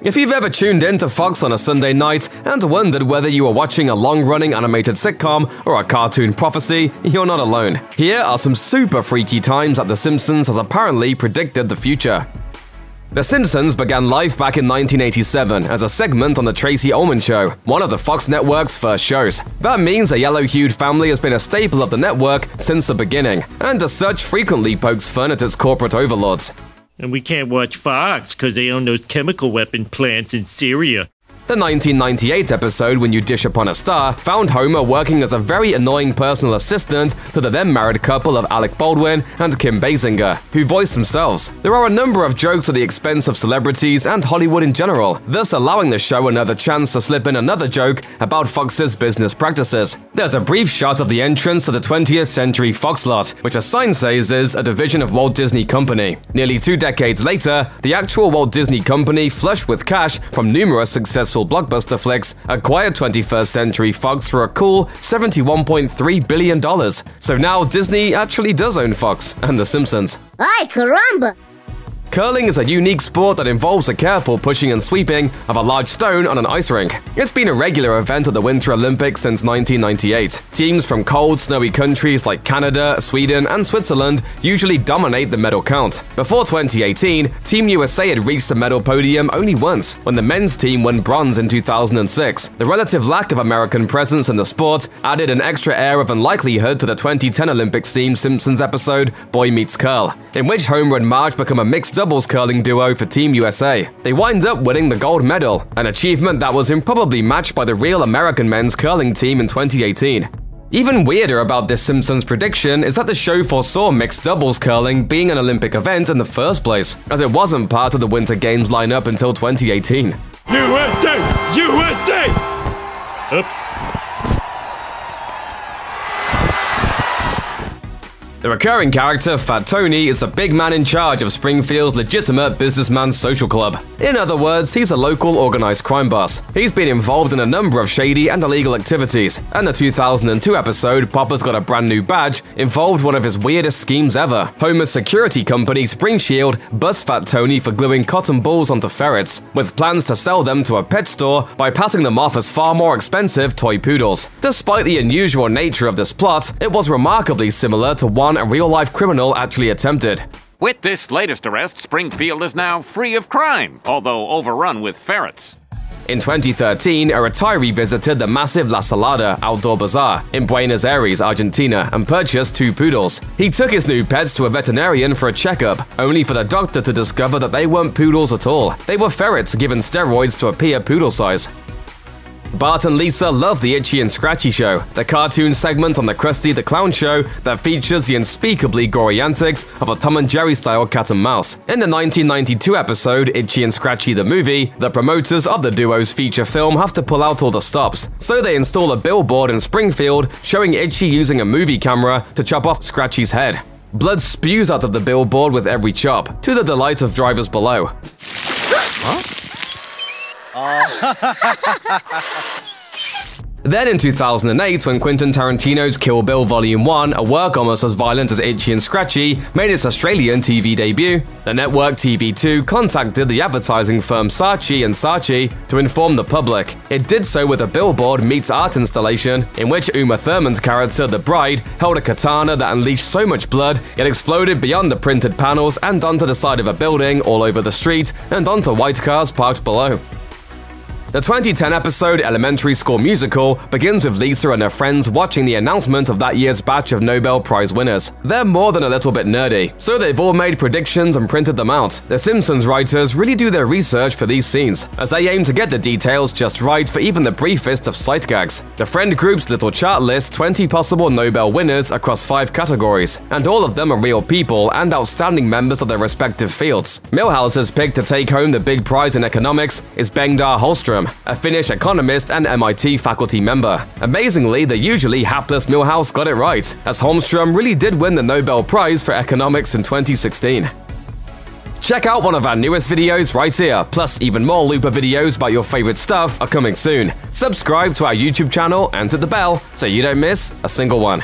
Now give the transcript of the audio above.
If you've ever tuned in to Fox on a Sunday night and wondered whether you were watching a long-running animated sitcom or a cartoon prophecy, you're not alone. Here are some super freaky times that The Simpsons has apparently predicted the future. The Simpsons began life back in 1987 as a segment on The Tracey Ullman Show, one of the Fox network's first shows. That means a yellow-hued family has been a staple of the network since the beginning, and as such frequently pokes fun at its corporate overlords. And we can't watch Fox because they own those chemical weapon plants in Syria. The 1998 episode When You Dish Upon a Star found Homer working as a very annoying personal assistant to the then married couple of Alec Baldwin and Kim Basinger, who voiced themselves. There are a number of jokes at the expense of celebrities and Hollywood in general, thus allowing the show another chance to slip in another joke about Fox's business practices. There's a brief shot of the entrance to the 20th Century Fox lot, which a sign says is a division of Walt Disney Company. Nearly two decades later, the actual Walt Disney Company, flush with cash from numerous successful successful blockbuster flicks, acquired 21st Century Fox for a cool $71.3 billion. So now Disney actually does own Fox and The Simpsons. Ay, caramba! Curling is a unique sport that involves the careful pushing and sweeping of a large stone on an ice rink. It's been a regular event at the Winter Olympics since 1998. Teams from cold, snowy countries like Canada, Sweden, and Switzerland usually dominate the medal count. Before 2018, Team USA had reached the medal podium only once, when the men's team won bronze in 2006. The relative lack of American presence in the sport added an extra air of unlikelihood to the 2010 Olympics themed Simpsons episode Boy Meets Curl, in which Homer and Marge become a mixed doubles curling duo for Team USA. They wind up winning the gold medal, an achievement that was improbably matched by the real American men's curling team in 2018. Even weirder about this Simpsons prediction is that the show foresaw mixed doubles curling being an Olympic event in the first place, as it wasn't part of the Winter Games lineup until 2018. USA! USA! Oops. The recurring character, Fat Tony, is the big man in charge of Springfield's legitimate businessman social club. In other words, he's a local organized crime boss. He's been involved in a number of shady and illegal activities, and the 2002 episode Papa's Got a Brand New Badge involved one of his weirdest schemes ever. Homer's security company, Spring Shield, busts Fat Tony for gluing cotton balls onto ferrets, with plans to sell them to a pet store by passing them off as far more expensive toy poodles. Despite the unusual nature of this plot, it was remarkably similar to one a real-life criminal actually attempted. With this latest arrest, Springfield is now free of crime, although overrun with ferrets. In 2013, a retiree visited the massive La Salada outdoor bazaar in Buenos Aires, Argentina, and purchased two poodles. He took his new pets to a veterinarian for a checkup, only for the doctor to discover that they weren't poodles at all. They were ferrets given steroids to appear poodle size. Bart and Lisa love the Itchy and Scratchy Show, the cartoon segment on the Krusty the Clown show that features the unspeakably gory antics of a Tom and Jerry style cat and mouse. In the 1992 episode Itchy and Scratchy the movie, the promoters of the duo's feature film have to pull out all the stops, so they install a billboard in Springfield showing Itchy using a movie camera to chop off Scratchy's head. Blood spews out of the billboard with every chop, to the delight of drivers below. Huh? Uh, then in 2008, when Quentin Tarantino's Kill Bill Volume 1, a work almost as violent as Itchy and Scratchy, made its Australian TV debut, the network TV2 contacted the advertising firm Saatchi & Saatchi to inform the public. It did so with a billboard meets art installation, in which Uma Thurman's character, the bride, held a katana that unleashed so much blood it exploded beyond the printed panels and onto the side of a building all over the street and onto white cars parked below. The 2010 episode Elementary School Musical begins with Lisa and her friends watching the announcement of that year's batch of Nobel Prize winners. They're more than a little bit nerdy, so they've all made predictions and printed them out. The Simpsons writers really do their research for these scenes, as they aim to get the details just right for even the briefest of sight gags. The friend group's little chart lists 20 possible Nobel winners across five categories, and all of them are real people and outstanding members of their respective fields. Milhouse's pick to take home the big prize in economics is Bengt-Åke A Finnish economist and MIT faculty member. Amazingly, the usually hapless Milhouse got it right, as Holmström really did win the Nobel Prize for Economics in 2016. Check out one of our newest videos right here, plus even more Looper videos about your favorite stuff are coming soon. Subscribe to our YouTube channel and hit the bell so you don't miss a single one.